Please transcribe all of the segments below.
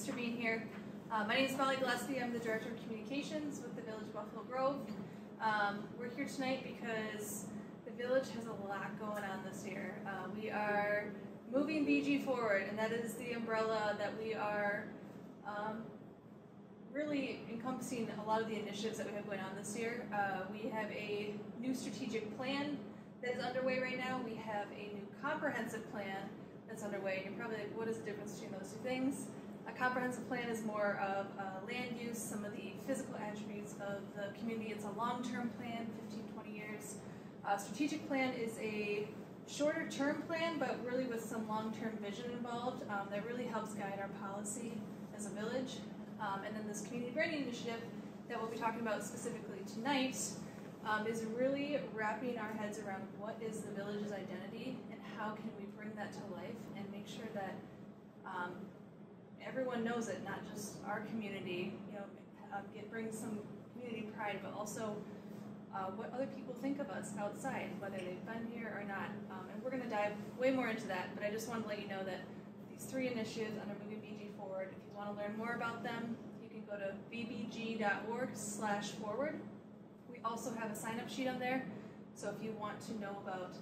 Thanks for being here. Uh, my name is Molly Gillespie. I'm the Director of Communications with the Village of Buffalo Grove. Um, we're here tonight because the village has a lot going on this year. Uh, we are moving BG forward, and that is the umbrella that we are um, really encompassing a lot of the initiatives that we have going on this year. Uh, we have a new strategic plan that is underway right now. We have a new comprehensive plan that's underway. You're probably like, what is the difference between those two things? A comprehensive plan is more of uh, land use, some of the physical attributes of the community. It's a long-term plan, 15, 20 years. A strategic plan is a shorter term plan, but really with some long-term vision involved um, that really helps guide our policy as a village. Um, and then this community branding initiative that we'll be talking about specifically tonight um, is really wrapping our heads around what is the village's identity and how can we bring that to life and make sure that um, everyone knows it, not just our community, you know, uh, get, bring some community pride, but also uh, what other people think of us outside, whether they've been here or not. Um, and we're going to dive way more into that, but I just wanted to let you know that these three initiatives under Moving BG Forward, if you want to learn more about them, you can go to vbg.org slash forward. We also have a sign-up sheet on there, so if you want to know about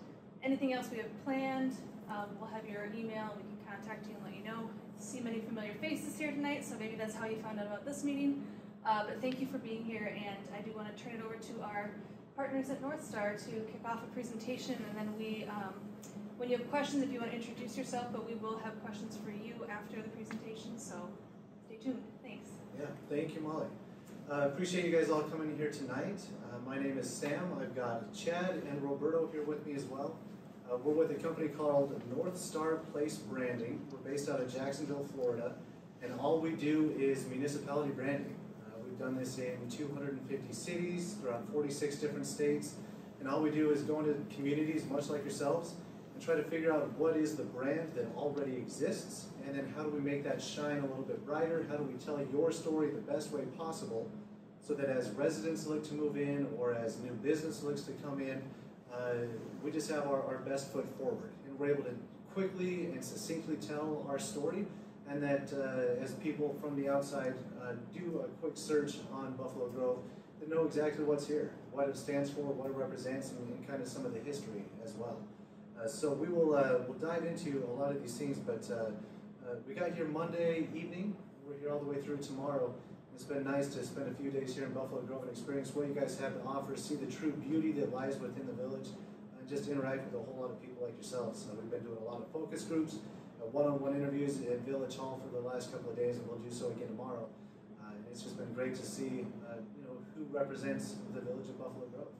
anything else we have planned, um, we'll have your email, and we can contact you and let you know. See many familiar faces here tonight, so maybe that's how you found out about this meeting. Uh, but thank you for being here, and I do want to turn it over to our partners at North Star to kick off a presentation, and then we, um, when you have questions, if you want to introduce yourself, but we will have questions for you after the presentation, so stay tuned. Thanks. Yeah, thank you, Molly. Uh, appreciate you guys all coming here tonight. Uh, my name is Sam. I've got Chad and Roberto here with me as well. Uh, we're with a company called North Star Place Branding. We're based out of Jacksonville, Florida, and all we do is municipality branding. Uh, we've done this in 250 cities throughout 46 different states, and all we do is go into communities much like yourselves and try to figure out what is the brand that already exists, and then how do we make that shine a little bit brighter? How do we tell your story the best way possible so that as residents look to move in or as new business looks to come in, uh, we just have our, our best foot forward. And we're able to quickly and succinctly tell our story and that uh, as people from the outside uh, do a quick search on Buffalo Grove, they know exactly what's here, what it stands for, what it represents, and, and kind of some of the history as well. Uh, so we will uh, we'll dive into a lot of these things, but uh, we got here Monday evening. We're here all the way through tomorrow. It's been nice to spend a few days here in Buffalo Grove and experience what you guys have to offer, see the true beauty that lies within the village, and just interact with a whole lot of people like yourselves. Uh, we've been doing a lot of focus groups, uh, one-on-one interviews at Village Hall for the last couple of days, and we'll do so again tomorrow. Uh, and it's just been great to see, uh, you know, who represents the village of Buffalo Grove.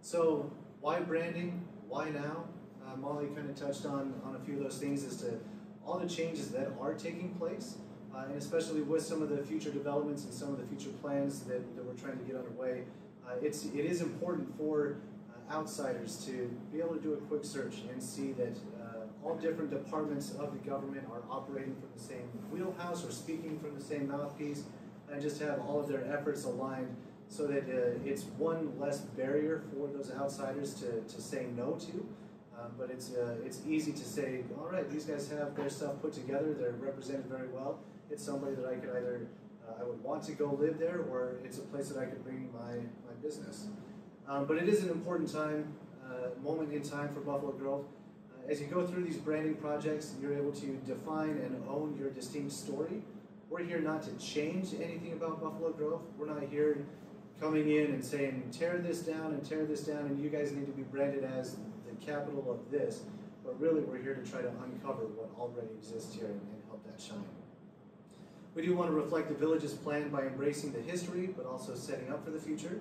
So, why branding? Why now? Uh, Molly kind of touched on, on a few of those things as to all the changes that are taking place, uh, and especially with some of the future developments and some of the future plans that, that we're trying to get underway. Uh, it's, it is important for uh, outsiders to be able to do a quick search and see that uh, all different departments of the government are operating from the same wheelhouse or speaking from the same mouthpiece, and just have all of their efforts aligned so that uh, it's one less barrier for those outsiders to, to say no to. Um, but it's, uh, it's easy to say, all right, these guys have their stuff put together, they're represented very well. It's somebody that I could either, uh, I would want to go live there, or it's a place that I could bring my, my business. Um, but it is an important time, uh, moment in time for Buffalo Grove. Uh, as you go through these branding projects, you're able to define and own your distinct story. We're here not to change anything about Buffalo Grove. We're not here coming in and saying, tear this down and tear this down, and you guys need to be branded as the capital of this. But really, we're here to try to uncover what already exists here and, and help that shine. We do want to reflect the village's plan by embracing the history, but also setting up for the future.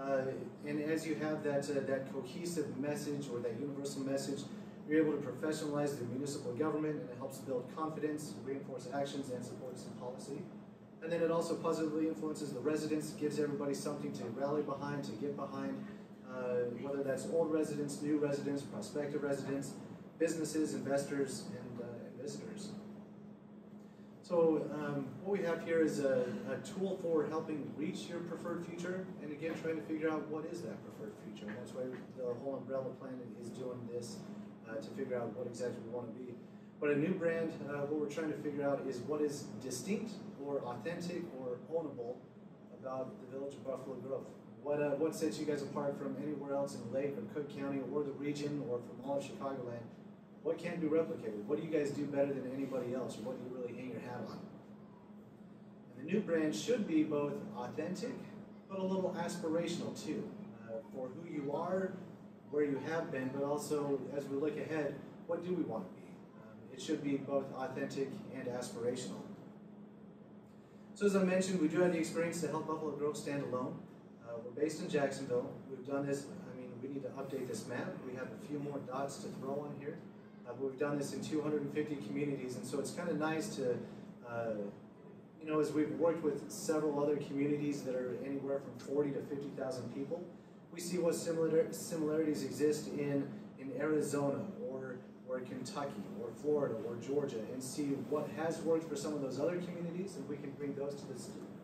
Uh, and as you have that, uh, that cohesive message or that universal message, you're able to professionalize the municipal government and it helps build confidence, reinforce actions, and support some policy. And then it also positively influences the residents, gives everybody something to rally behind, to get behind, uh, whether that's old residents, new residents, prospective residents, businesses, investors, and, uh, and visitors. So um, what we have here is a, a, tool for helping reach your preferred future, and again, trying to figure out what is that preferred future. And that's why the whole umbrella plan is doing this uh, to figure out what exactly we want to be. But a new brand, uh, what we're trying to figure out is what is distinct or authentic or ownable about the village of Buffalo Grove. What, uh, what sets you guys apart from anywhere else in Lake or Cook County or the region or from all of Chicagoland? What can't be replicated? What do you guys do better than anybody else or what do you really hang your hat on? And the new brand should be both authentic but a little aspirational too uh, for who you are, where you have been, but also as we look ahead, what do we want to be? Um, it should be both authentic and aspirational. So as I mentioned, we do have the experience to help Buffalo Grove stand alone. Uh, we're based in Jacksonville. We've done this, I mean, we need to update this map. We have a few more dots to throw on here. Uh, but we've done this in 250 communities, and so it's kind of nice to, uh, you know, as we've worked with several other communities that are anywhere from 40 to 50,000 people, we see what similar, similarities exist in, in Arizona or, or Kentucky or Florida or Georgia and see what has worked for some of those other communities and we can bring those to the,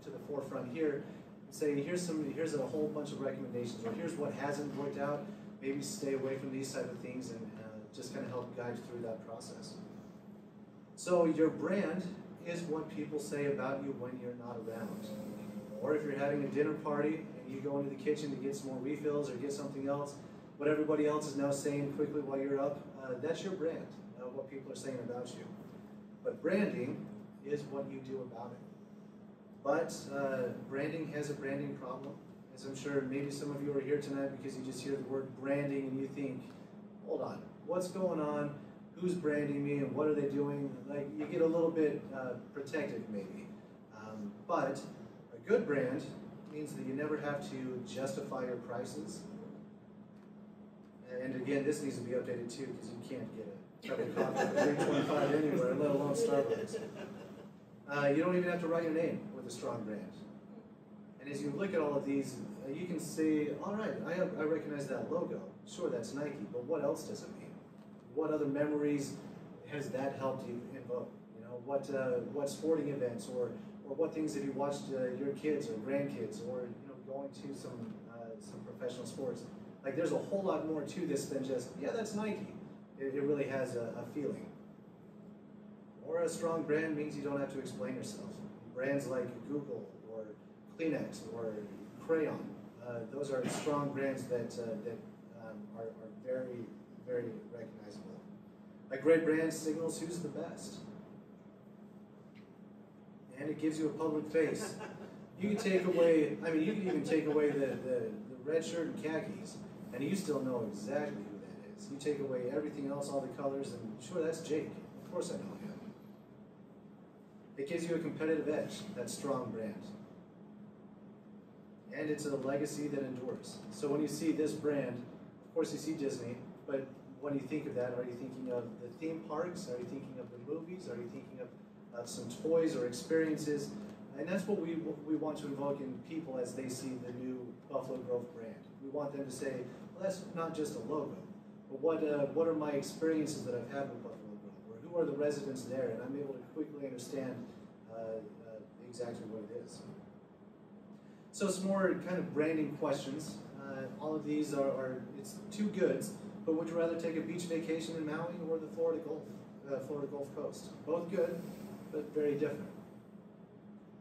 to the forefront here and say here's some here's a whole bunch of recommendations or here's what hasn't worked out. Maybe stay away from these type of things and just kind of help guide through that process. So your brand is what people say about you when you're not around. Or if you're having a dinner party and you go into the kitchen to get some more refills or get something else what everybody else is now saying quickly while you're up uh, that's your brand uh, what people are saying about you. But branding is what you do about it. But uh, branding has a branding problem. As I'm sure maybe some of you are here tonight because you just hear the word branding and you think, hold on, what's going on? Who's branding me and what are they doing? Like you get a little bit uh, protective maybe. Um, but a good brand means that you never have to justify your prices. And again, this needs to be updated too because you can't get a cup of coffee for 325 anywhere, let alone Starbucks. Uh, you don't even have to write your name with a strong brand. And as you look at all of these, uh, you can say, all right, I, have, I recognize that logo. Sure, that's Nike, but what else does it mean? What other memories has that helped you invoke? You know, what uh, what sporting events or or what things have you watched uh, your kids or grandkids or you know going to some uh, some professional sports? Like, there's a whole lot more to this than just yeah, that's Nike. It, it really has a, a feeling. Or a strong brand means you don't have to explain yourself. Brands like Google or Kleenex or Crayon, uh, those are strong brands that, uh, that um, are, are very, very recognizable. A great brand signals who's the best. And it gives you a public face. You can take away, I mean, you can even take away the, the, the red shirt and khakis, and you still know exactly who that is. You take away everything else, all the colors, and sure, that's Jake. Of course I know him. It gives you a competitive edge, that strong brand. And it's a legacy that endures. So when you see this brand, of course you see Disney, but when do you think of that, are you thinking of the theme parks? Are you thinking of the movies? Are you thinking of, some toys or experiences? And that's what we, we want to invoke in people as they see the new Buffalo Grove brand. We want them to say, well, that's not just a logo, but what, uh, what are my experiences that I've had with Buffalo Grove? Or who are the residents there? And I'm able to quickly understand uh, uh, exactly what it is. So some more kind of branding questions. Uh, all of these are, are, it's two goods, but would you rather take a beach vacation in Maui or the Florida Gulf, uh, Florida Gulf Coast? Both good, but very different.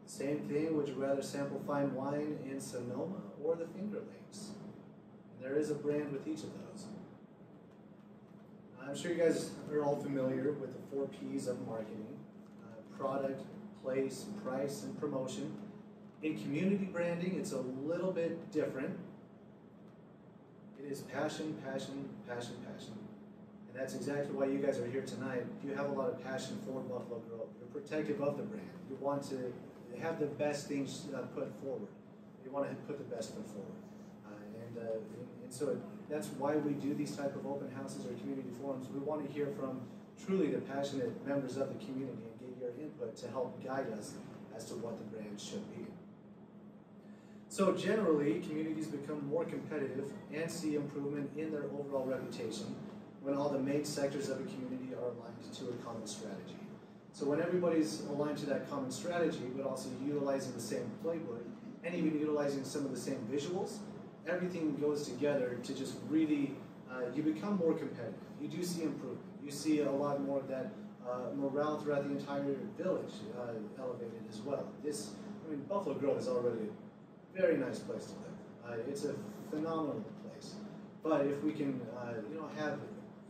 Same thing, would you rather sample fine wine in Sonoma or the Finger Lakes? There is a brand with each of those. I'm sure you guys are all familiar with the four P's of marketing. Uh, product, place, price, and promotion. In community branding, it's a little bit different. Is passion, passion, passion, passion. And that's exactly why you guys are here tonight. You have a lot of passion for Buffalo Grove. You're protective of the brand. You want to have the best things uh, put forward. You want to put the best foot forward. Uh, and, uh, and so that's why we do these type of open houses or community forums. We want to hear from truly the passionate members of the community and get your input to help guide us as to what the brand should be. So generally, communities become more competitive and see improvement in their overall reputation when all the main sectors of a community are aligned to a common strategy. So when everybody's aligned to that common strategy, but also utilizing the same playbook, and even utilizing some of the same visuals, everything goes together to just really, uh, you become more competitive. You do see improvement. You see a lot more of that uh, morale throughout the entire village uh, elevated as well. This, I mean, Buffalo Grove is already very nice place to live. Uh, it's a phenomenal place. But if we can, uh, you know, have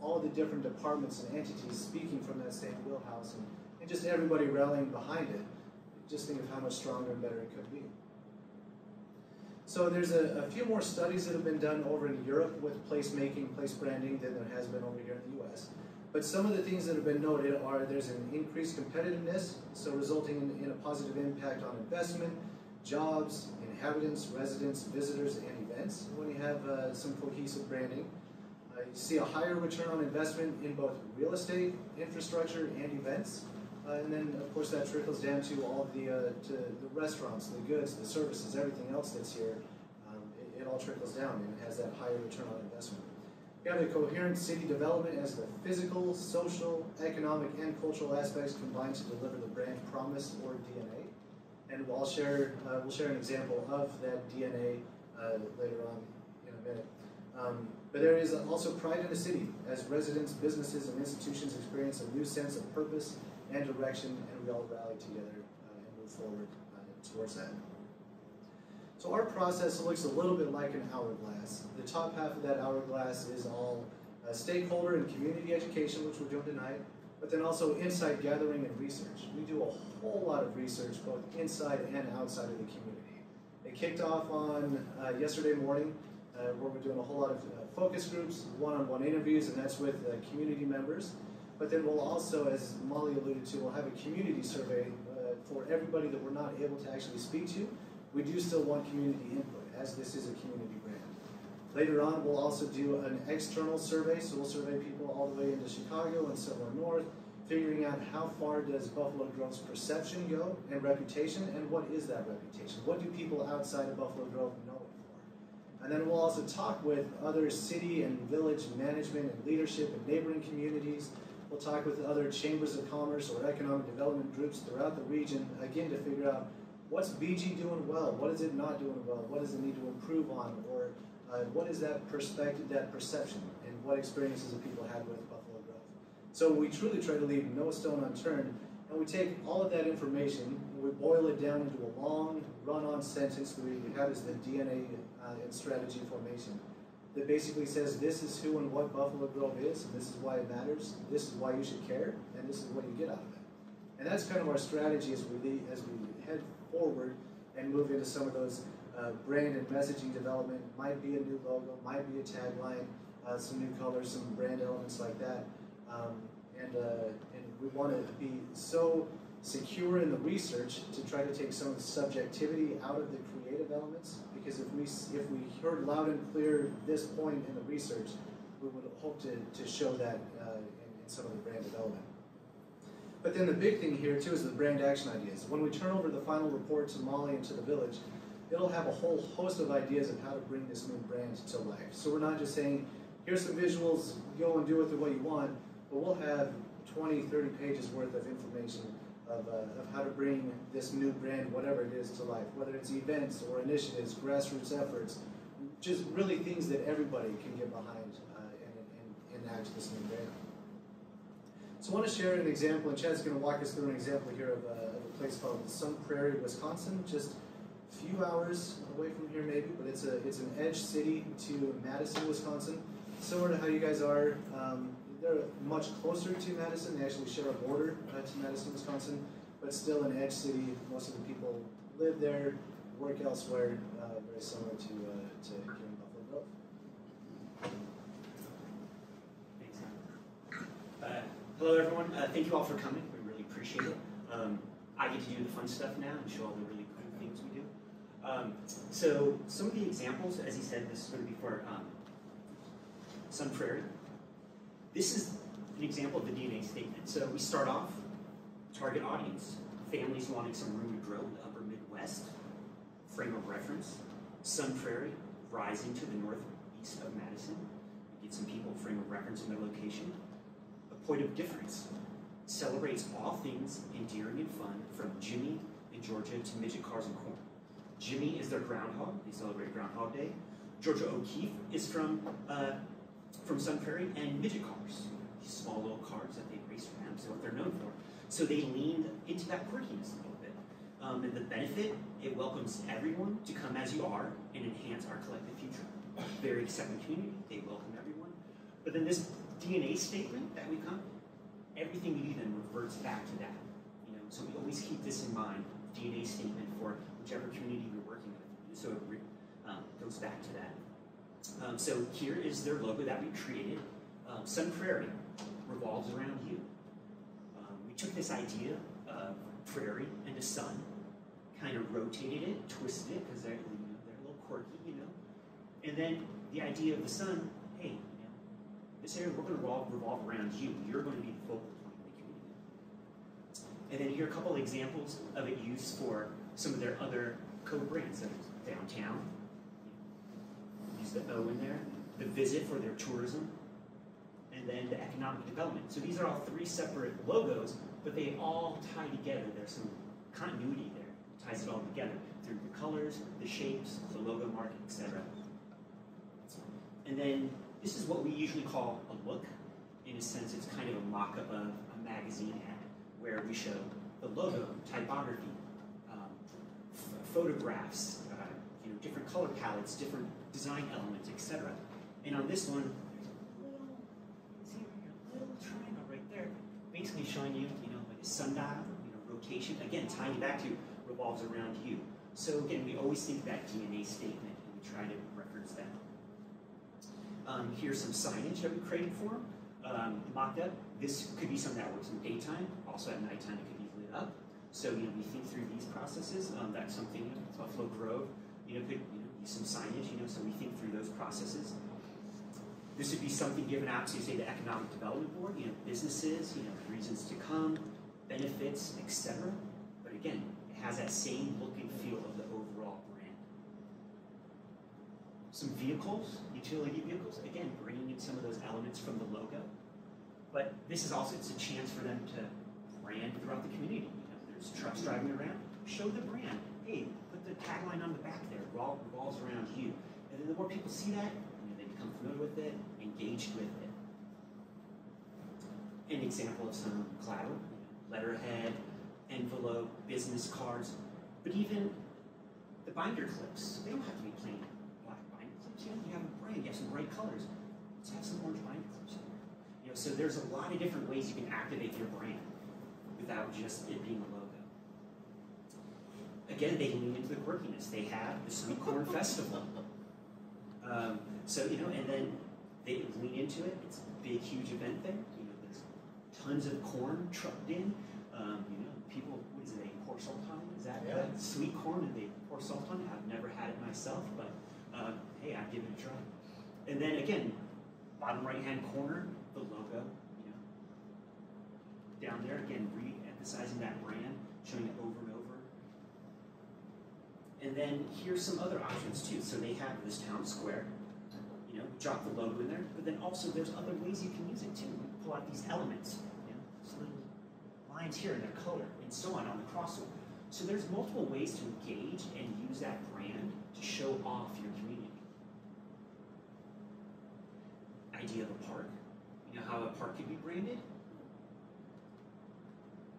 all the different departments and entities speaking from that same wheelhouse and, and just everybody rallying behind it, just think of how much stronger and better it could be. So there's a, a, few more studies that have been done over in Europe with placemaking, place branding than there has been over here in the U.S. But some of the things that have been noted are there's an increased competitiveness, so resulting in, in a positive impact on investment, jobs, inhabitants, residents, visitors, and events when you have uh, some cohesive branding. Uh, you see a higher return on investment in both real estate, infrastructure, and events. Uh, and then, of course, that trickles down to all the, uh, to the restaurants, the goods, the services, everything else that's here. Um, it, it, all trickles down and has that higher return on investment. We have a coherent city development as the physical, social, economic, and cultural aspects combined to deliver the brand promise or DNA. And we'll share, uh, we'll share an example of that DNA uh, later on in a minute. Um, but there is also pride in the city as residents, businesses, and institutions experience a new sense of purpose and direction, and we all rally together uh, and move forward uh, towards that. So our process looks a little bit like an hourglass. The top half of that hourglass is all uh, stakeholder and community education, which we're doing tonight, but then also insight gathering and research. We do a whole lot of research both inside and outside of the community. It kicked off on uh, yesterday morning uh, where we're doing a whole lot of uh, focus groups, one-on-one -on -one interviews, and that's with uh, community members. But then we'll also, as Molly alluded to, we'll have a community survey uh, for everybody that we're not able to actually speak to. We do still want community input, as this is a community. Later on, we'll also do an external survey, so we'll survey people all the way into Chicago and somewhere north, figuring out how far does Buffalo Grove's perception go and reputation, and what is that reputation? What do people outside of Buffalo Grove know it for? And then we'll also talk with other city and village management and leadership and neighboring communities. We'll talk with other chambers of commerce or economic development groups throughout the region, again, to figure out what's BG doing well, what is it not doing well, what does it need to improve on, or uh, what is that perspective, that perception, and what experiences have people had with Buffalo Grove. So we truly try to leave no stone unturned, and we take all of that information and we boil it down into a long run-on sentence that we have as the DNA uh, and strategy formation that basically says this is who and what Buffalo Grove is, and this is why it matters, this is why you should care, and this is what you get out of it. And that's kind of our strategy as we lead, as we head forward and move into some of those uh, brand and messaging development. Might be a new logo, might be a tagline, uh, some new colors, some brand elements like that. Um, and, uh, and we want to be so secure in the research to try to take some of the subjectivity out of the creative elements because if we if we heard loud and clear this point in the research, we would hope to, to show that uh, in, in, some of the brand development. But then the big thing here too is the brand action ideas. When we turn over the final report to Molly and to the village, it'll have a whole host of ideas of how to bring this new brand to life. So we're not just saying, here's some visuals, go and do with it way you want, but we'll have 20, 30 pages worth of information of, uh, of how to bring this new brand, whatever it is, to life, whether it's events or initiatives, grassroots efforts, just really things that everybody can get behind uh, and, and, enact this new brand. So I want to share an example, and Chad's going to walk us through an example here of, uh, of a place called Sun Prairie, Wisconsin, just a few hours away from here maybe, but it's a it's an edge city to Madison, Wisconsin, similar to how you guys are. Um, they're much closer to Madison. They actually share a border uh, to Madison, Wisconsin, but still an edge city. Most of the people live there, work elsewhere, uh, very similar to, uh, to here in Buffalo Grove. Thanks, uh, hello, everyone. Uh, thank you all for coming. We really appreciate it. Um, I get to do the fun stuff now and show all the really cool things we do. Um, so some of the examples, as he said, this is going to be for um, Sun Prairie. This is an example of the DNA statement. So we start off, target audience, families wanting some room to grow in the upper Midwest, frame of reference, Sun Prairie, rising to the northeast of Madison, We get some people frame of reference in their location. A point of difference, celebrates all things endearing and fun from Jimmy in Georgia to midget cars and corn. Jimmy is their groundhog, they celebrate Groundhog Day. Georgia O'Keeffe is from uh, from Sun Prairie and midget cars. these small little cars that they race around. So what they're known for. So they leaned into that quirkiness a little bit. Um, and the benefit, it welcomes everyone to come as you are and enhance our collective future. Very accepting community, they welcome everyone. But then this DNA statement that we come, everything we do then reverts back to that. You know, so we always keep this in mind, DNA statement for whichever community we're working with. So it um, goes back to that. Um, so here is their logo that we created. Um, Sun Prairie revolves around you. Um, we took this idea of prairie and the sun, kind of rotated it, twisted it because they're, you know, they're a little quirky, you know. And then the idea of the sun, hey, you know, this area we're going to revolve, revolve around you. You're going to be the focal point of the community. And then here are a couple examples of it used for some of their other co-brands. So downtown, use the O in there. The visit for their tourism, and then the economic development. So these are all three separate logos, but they all tie together. There's some continuity there, ties it all together through the colors, the shapes, the logo mark, etc. And then this is what we usually call a look. In a sense, it's kind of a mock-up of a magazine ad where we show the logo, typography, photographs, uh, you know, different color palettes, different design elements, etc. And on this one, there's a little, see a little triangle right there, basically showing you, you know, like a sundial, you know, rotation. Again, tying it back to revolves around you. So again, we always think that DNA statement, and we try to reference that. Um, here's some signage that we created for um, mocked up. This could be something that works in daytime. Also at nighttime, it could be lit up. So you know, we think through these processes. Um, that's something you know, Buffalo Grove, you know, could you know, use some signage. You know, so we think through those processes. This would be something given out to, say, the Economic Development Board, you know, businesses, you know, reasons to come, benefits, etc. But again, it has that same look and feel of the overall brand. Some vehicles, utility vehicles, again, bringing in some of those elements from the logo. But this is also, it's a chance for them to brand throughout the community. Trucks driving around, show the brand. Hey, put the tagline on the back there, revol- revolves around you. And then the more people see that, you know, they become familiar with it, engaged with it. An example of some collateral, letterhead, envelope, business cards, but even the binder clips. They don't have to be plain black binder clips. You you have a brand, you have some bright colors. Let's have some orange binder clips in there. You know, so there's a lot of different ways you can activate your brand without just it being a. Again, they lean into the quirkiness. They have the Sweet Corn Festival. Um, so you know, and then they lean into it. It's a big, huge event there. You know, there's tons of corn trucked in. Um, you know, people, what is it? They pour salt on it. Is that Yeah. that sweet corn that they pour salt on? it? I've never had it myself, but uh, hey, I'd give it a try. And then again, bottom right-hand corner, the logo. You know, down there again, re-emphasizing that brand, showing it over and over. And then here's some other options too. So they have this town square, you know, drop the logo in there, but then also there's other ways you can use it too. Pull out these elements, you know, these little lines here and their color, and so on on the crossover. So there's multiple ways to engage and use that brand to show off your community. Idea of a park. You know how a park could be branded?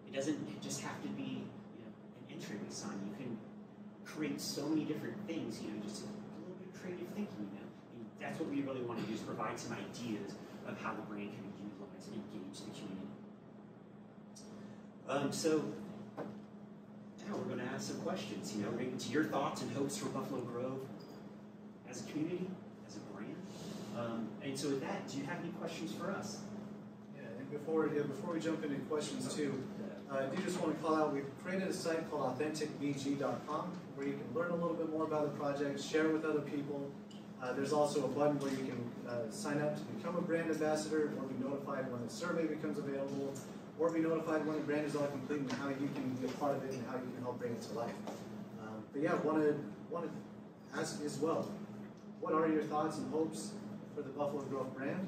It doesn't just have to be, you know, an entryway sign. You can create so many different things, you know, just a, little bit of creative thinking, you know. And that's what we really want to do is provide some ideas of how the brand can be utilized and engage the community. Um, so now we're going to ask some questions, you know, maybe to your thoughts and hopes for Buffalo Grove as a community, as a brand. Um, and so with that, do you have any questions for us? Yeah, and before, yeah, before we jump into questions too, uh, I do just want to call out, we've created a site called authenticbg.com where you can learn a little bit more about the project, share it with other people. Uh, there's also a button where you can uh, sign up to become a brand ambassador or be notified when the survey becomes available or be notified when the brand is all complete and how you can be a part of it and how you can help bring it to life. Um, but yeah, want to want to ask as well, what are your thoughts and hopes for the Buffalo Grove brand?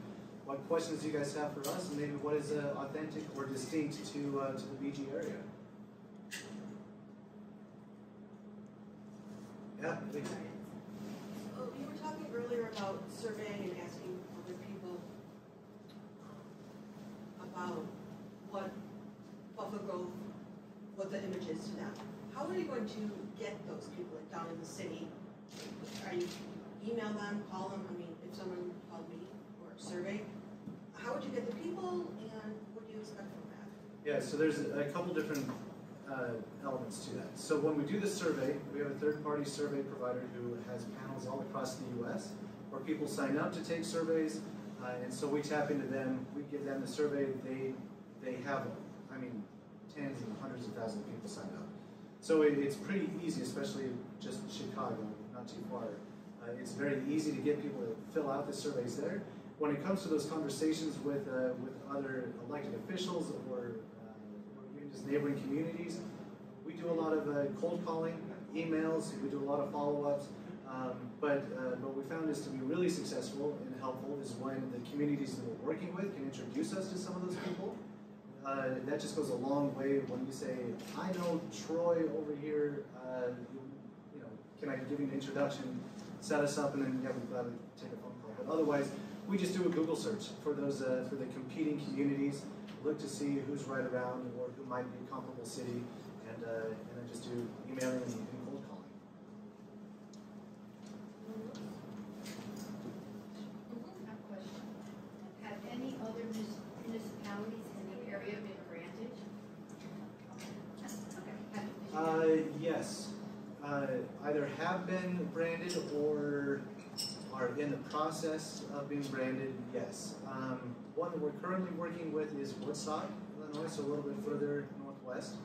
what questions do you guys have for us, and maybe what is uh, authentic or distinct to, uh, to the BG area? Yeah, please. Well, oh, you were talking earlier about surveying and asking other people um, about what Buffalo Grove, what the image is to them. How are you going to get those people like down in the city? Are you email them, call them? I mean, if someone called me, survey, how would you get the people and what do you expect from that? Yeah, so there's a couple different uh, elements to that. So when we do the survey, we have a third-party survey provider who has panels all across the U.S. where people sign up to take surveys, uh, and so we tap into them. We give them the survey. They they have, I mean, tens and hundreds of thousands of people sign up. So it, it's pretty easy, especially just Chicago, not too far. Uh, it's very easy to get people to fill out the surveys there. When it comes to those conversations with uh, with other elected officials or, uh, or just neighboring communities, we do a lot of uh, cold calling, emails. We do a lot of follow-ups. Um, but uh, what we found is to be really successful and helpful is when the communities that we're working with can introduce us to some of those people. Uh, that just goes a long way when you say, I know Troy over here, uh, you, you know, can I give you an introduction, set us up, and then yeah, we'd gladly take a phone call. But otherwise, we just do a Google search for those uh, for the competing communities, look to see who's right around or who might be a comparable city, and uh, and then just do emailing and, and cold calling. Have question. Have any other municipalities in the area been granted? Okay. Uh, yes. Uh, either have been branded or are in the process of being branded, yes. Um, one that we're currently working with is Woodstock, Illinois, so a little bit further northwest.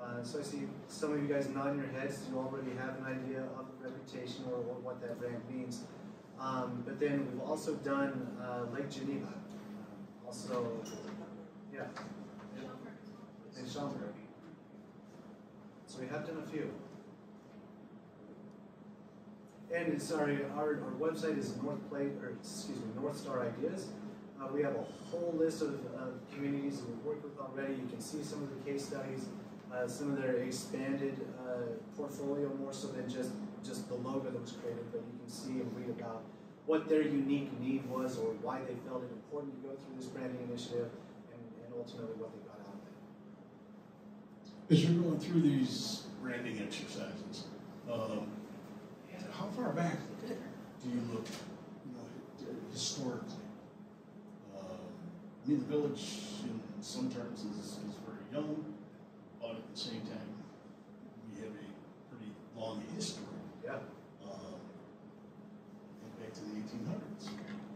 Uh, so I see some of you guys nodding your heads, you already have an idea of the reputation or, or what that brand means. Um, but then we've also done uh, Lake Geneva, um, also, yeah, and Schaumburg. So we have done a few. And sorry, our, our website is North Plate, or excuse me, North Star Ideas. Uh, we have a whole list of uh, communities that we've worked with already. You can see some of the case studies, uh, some of their expanded uh, portfolio, more so than just just the logo that was created. But you can see and read about what their unique need was, or why they felt it important to go through this branding initiative, and, and ultimately what they got out of it. As you're going through these branding exercises, um, how far back do you look, you know, historically? Um, I mean, the village, in some terms, is, is very young, but at the same time, we have a pretty long history. Yeah, Um, back to the 1800s.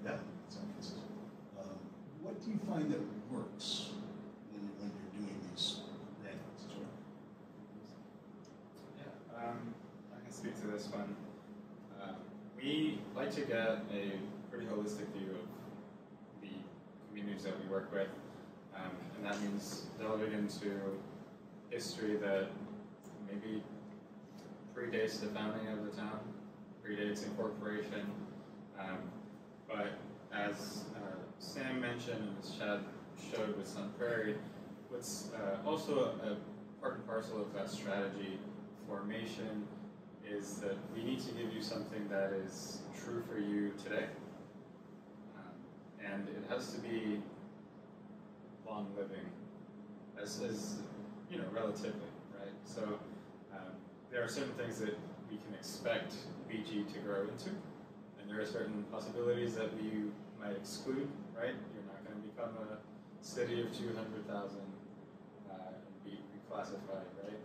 yeah. in some cases. Um, what do you find that works when, when you're doing these brandings? Yeah, um, I can speak to this one. We like to get a pretty holistic view of the communities that we work with, um, and that means delving into history that maybe predates the founding of the town, predates incorporation, um, but as uh, Sam mentioned and as Chad showed with Sun Prairie, what's uh, also a part and parcel of that strategy formation is that we need to give you something that is true for you today. Um, and it has to be long living, as, as you know, relatively, right? So um, there are certain things that we can expect BG to grow into, and there are certain possibilities that we might exclude, right? You're not going to become a city of 200,000 uh, and be reclassified, right?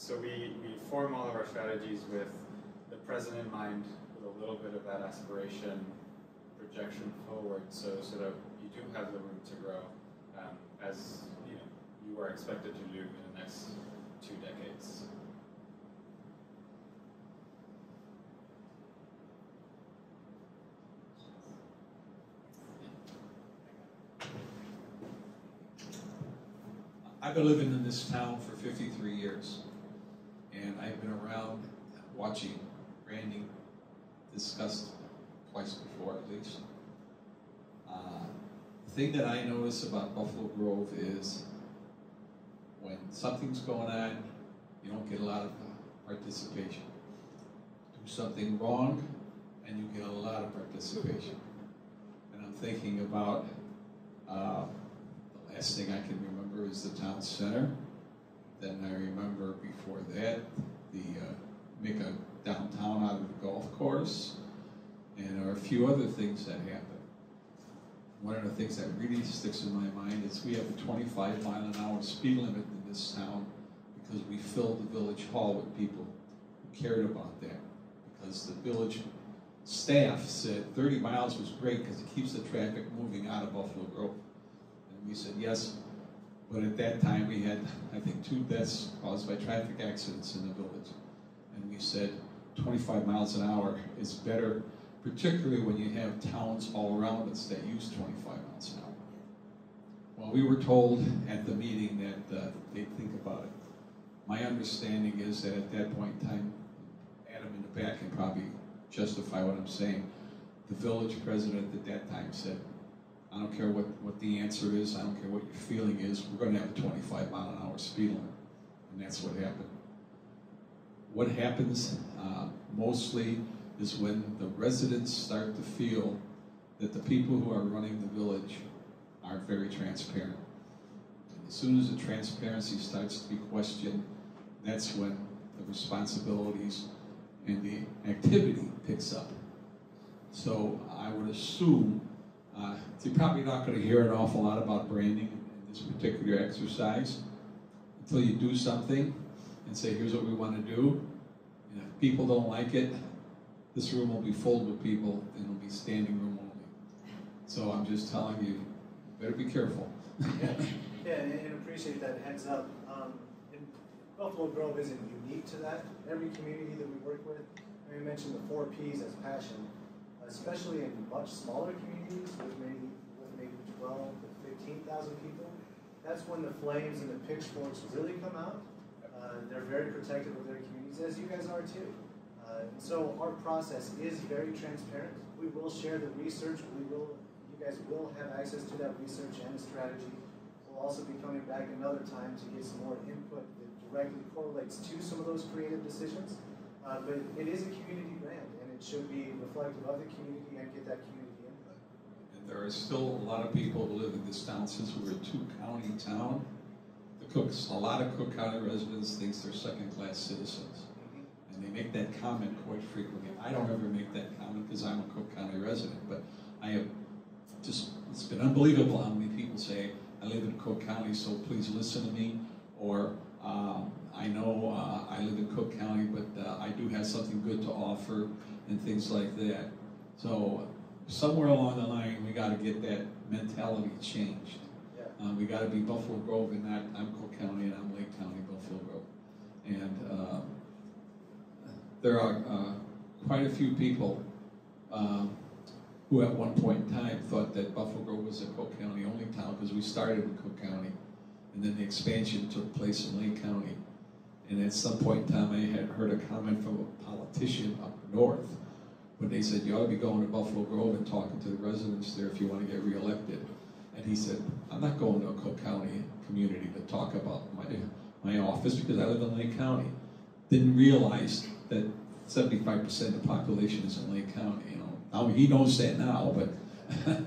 So we, we form all of our strategies with the present in mind, with a little bit of that aspiration projection forward, so so that you do have the room to grow, um, as you know you are expected to do in the next two decades. I've been living in this town for 53 years, and I've been around watching branding discussed twice before at least. Uh, the thing that I notice about Buffalo Grove is when something's going on, you don't get a lot of participation. Do something wrong, and you get a lot of participation. And I'm thinking about uh, the last thing I can remember is the town center. Then I remember before that, the, uh, make a downtown out of the golf course, and there are a few other things that happened. One of the things that really sticks in my mind is we have a twenty-five mile an hour speed limit in this town because we filled the village hall with people who cared about that. Because the village staff said thirty miles was great because it keeps the traffic moving out of Buffalo Grove. And we said, yes, but at that time, we had, I think, two deaths caused by traffic accidents in the village. And we said, twenty-five miles an hour is better, particularly when you have towns all around us that use twenty-five miles an hour. Well, we were told at the meeting that uh, they'd think about it. My understanding is that at that point in time, Adam in the back can probably justify what I'm saying. The village president at that time said, I don't care what, what the answer is, I don't care what your feeling is, we're gonna have a twenty-five mile an hour speed limit. And that's what happened. What happens, uh, mostly is when the residents start to feel that the people who are running the village are very transparent. And as soon as the transparency starts to be questioned, that's when the responsibilities and the activity picks up. So I would assume uh, you're probably not going to hear an awful lot about branding in this particular exercise until you do something and say, here's what we want to do. And if people don't like it, this room will be filled with people and it'll be standing room only. So I'm just telling you, better be careful. Yeah, yeah, and, appreciate that heads up. Um, Buffalo Grove isn't unique to that. Every community that we work with, we mentioned the four Ps as passion, especially in much smaller communities with maybe with maybe 12 to 15,000 people. That's when the flames and the pitchforks really come out. Uh, they're very protective of their communities, as you guys are too. Uh, so our process is very transparent. We will share the research. We will, you guys will have access to that research and strategy. We'll also be coming back another time to get some more input that directly correlates to some of those creative decisions. Uh, but it is a community and it should be reflective of the community and get that community input. And there are still a lot of people who live in this town, since we're a two-county town, the Cooks, a lot of Cook County residents thinks they're second-class citizens. And they make that comment quite frequently. I don't ever make that comment because I'm a Cook County resident, but I have just, it's been unbelievable how many people say, I live in Cook County, so please listen to me, or, um, I know, uh, I live in Cook County, but, uh, I do have something good to offer, and things like that. So, somewhere along the line, we gotta get that mentality changed. Yeah. Uh, we gotta be Buffalo Grove and not, I'm Cook County and I'm Lake County, Buffalo Grove. And, uh, there are, uh, quite a few people, um, who at one point in time thought that Buffalo Grove was a Cook County only town, because we started in Cook County. And then the expansion took place in Lake County. And at some point in time, I had heard a comment from a politician up north, when they said, you ought to be going to Buffalo Grove and talking to the residents there if you want to get reelected. And he said, I'm not going to a Cook County community to talk about my, my office because I live in Lake County. Didn't realize that seventy-five percent of the population is in Lake County, you know. Now, he knows that now, but,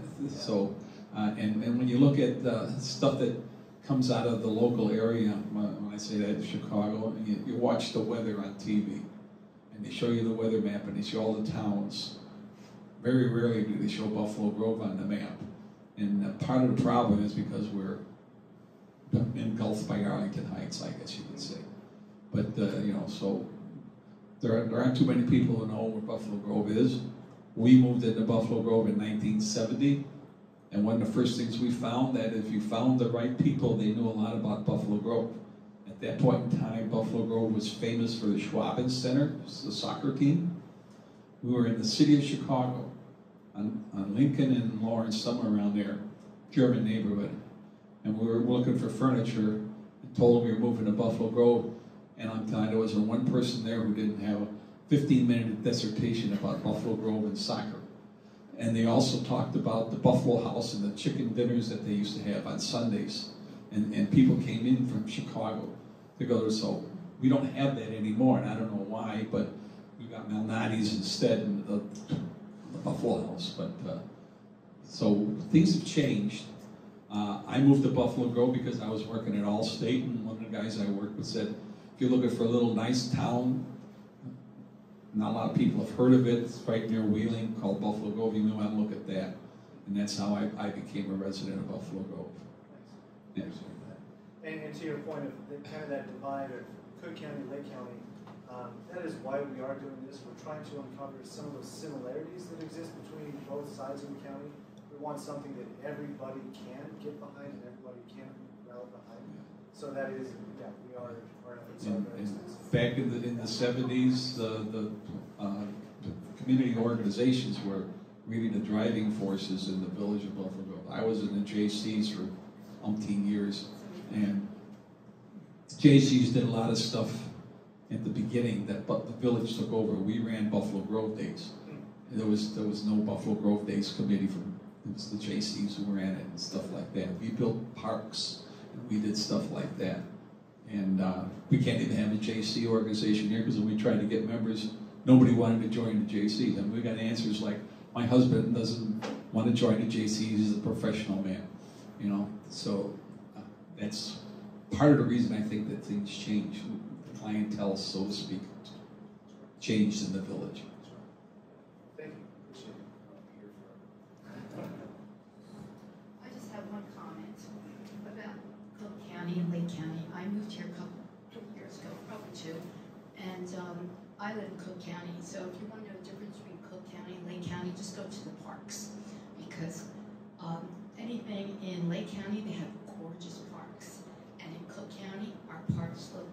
so, uh, and, and when you look at, uh, stuff that comes out of the local area, when when I say that, Chicago, you, you watch the weather on TV, and they show you the weather map, and they show all the towns. Very rarely do they show Buffalo Grove on the map. And uh, part of the problem is because we're engulfed by Arlington Heights, I guess you could say. But, uh, you know, so there, are, there aren't too many people who know where Buffalo Grove is. We moved into Buffalo Grove in 1970, and one of the first things we found that if you found the right people, they knew a lot about Buffalo Grove. At that point in time, Buffalo Grove was famous for the Schwaben Center, the soccer team. We were in the city of Chicago, on, on Lincoln and Lawrence, somewhere around there, German neighborhood. And we were looking for furniture and told them we were moving to Buffalo Grove. And I'm telling you, there wasn't one person there who didn't have a 15 minute dissertation about Buffalo Grove and soccer. And they also talked about the Buffalo House and the chicken dinners that they used to have on Sundays. And, and people came in from Chicago So we don't have that anymore, and I don't know why, but we got Malnati's instead in the, the Buffalo House. But uh, so things have changed. Uh, I moved to Buffalo Grove because I was working at Allstate, and one of the guys I worked with said, if you're looking for a little nice town, not a lot of people have heard of it, it's right near Wheeling, called Buffalo Grove, you I look at that. And that's how I, I became a resident of Buffalo Grove. Yeah. And, and to your point of the, kind of that divide of Cook County, Lake County, um, that is why we are doing this. We're trying to uncover some of those similarities that exist between both sides of the county. We want something that everybody can get behind and everybody can rally behind. So that is, yeah, we are, our efforts are In, back in the, in the seventies, the, the, uh, the community organizations were really the driving forces in the village of Buffalo Grove. I was in the J.C.'s for umpteen years, and J.C.'s did a lot of stuff at the beginning that, but the village took over. We ran Buffalo Grove Days. And there was, there was no Buffalo Grove Days committee from, it was the J.C.'s who ran it and stuff like that. We built parks, and we did stuff like that. And uh, we can't even have a JC organization here because when we tried to get members, nobody wanted to join the JC. And we got answers like, my husband doesn't want to join the JC, he's a professional man. You know, so that's part of the reason I think that things change. The clientele, so to speak, changed in the village. Thank you. I just have one comment about Cook County and Lake County. I moved here a couple years ago, probably two, and um, I live in Cook County. So if you want to know the difference between Cook County and Lake County, just go to the parks because um, anything in Lake County, they have gorgeous parks, Cook County, our parks look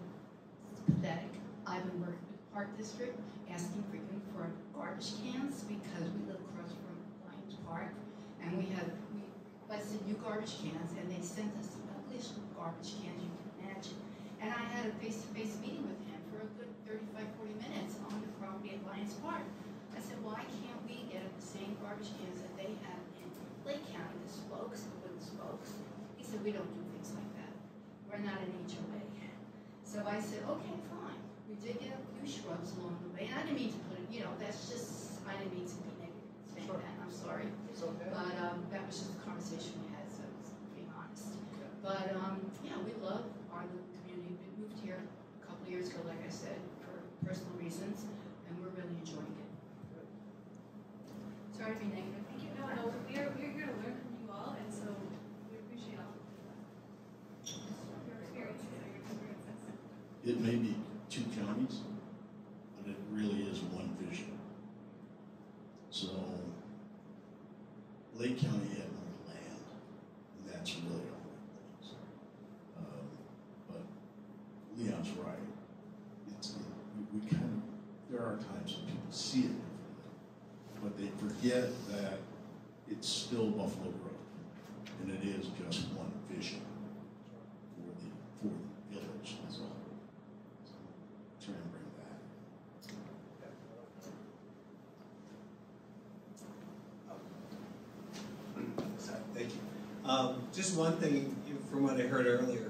pathetic. I've been working with the Park District, asking frequently for garbage cans because we live across from Lions Park, and we have we requested new garbage cans, and they sent us the ugliest garbage cans you can imagine. And I had a face-to-face meeting with him for a good 35, 40 minutes on the property at Lions Park. I said, why can't we get the same garbage cans that they have in Lake County, the spokes, the wooden spokes? He said, we don't do. We're not an HOA. So I said, okay, fine. We did get a few shrubs along the way, and I didn't mean to put it, you know, that's just, I didn't mean to be negative saying Sure. that, I'm sorry. It's okay. But um, that was just a conversation we had, so I was being honest. But um, yeah, we love our little community. We moved here a couple years ago, like I said, for personal reasons, and we're really enjoying it. Sorry to be negative. Thank you. No, no, we are, we're here to learn from you all, and so we appreciate all of your experiences and your experiences. It may be two counties, but it really is one vision. So Lake County had more land, and that's really all it was. Um, but Leon's right. It's, we, we kind of, there are times when people see it but they forget that it's still Buffalo Grove, and it is just one vision for the, for the village as a whole. So, Try and bring that. Sorry, Thank you. Um, just one thing from what I heard earlier,